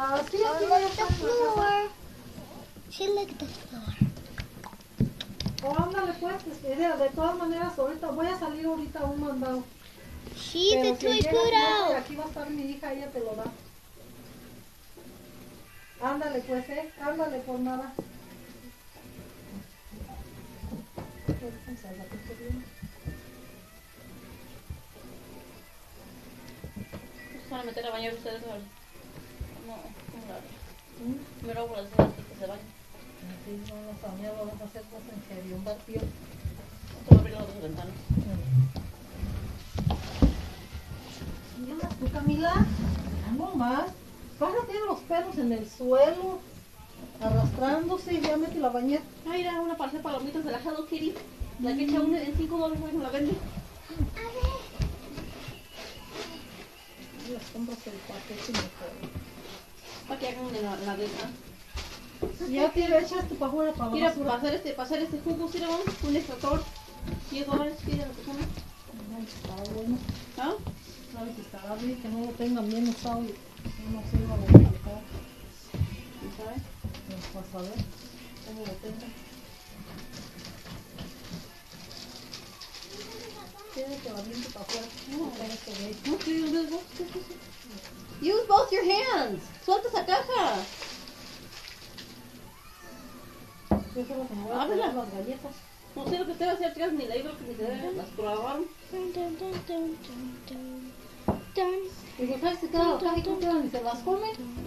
Así, Oh, así look voy a at the floor. She look at the floor. Oh, ándale pues, de, todas maneras, ahorita voy a salir ahorita a un mandado. She's Pero a si toy llegas, no sé, poodle. Aquí va a estar mi hija, ella te lo da. Ándale pues, eh, ándale por nada. Se van a meter a bañar ustedes ahora. No, las cejas que se bañen. No, no, lo vas a hacer cosas en serio, un. Voy a abrir las dos ventanas. Mira tú, Camila, no más. Los perros en el suelo, arrastrándose ya mete la bañera. Ah, mira, una para hacer palomitas de la Hello Kitty. La que echa una en 5 dólares, bueno, la vende. Las compras el paquete mejor. Para que hagan la, la de ah. Y ya te echaste para afuera para Mira, hacer este, hacer este jugo, ¿sí, vamos? Un extractor. 10 dólares, pide la persona. Ay, está bueno. ¿Ah? Bien que no lo tengan bien usado y no. ¿No sabes? Pues para saber cómo lo tengan. Use both. sí, sí, sí. Use both your hands. Suelta esa caja. Yo solo que me voy a Ábrela. comer las galletas. No sé lo que usted va a hacer, chicas, ni la libro que ni se debe. Las probaron. Dun, dun, dun, dun, dun, dun. Dun, Digo, ¿sabes si queda la caja y tú quedan y se las comen?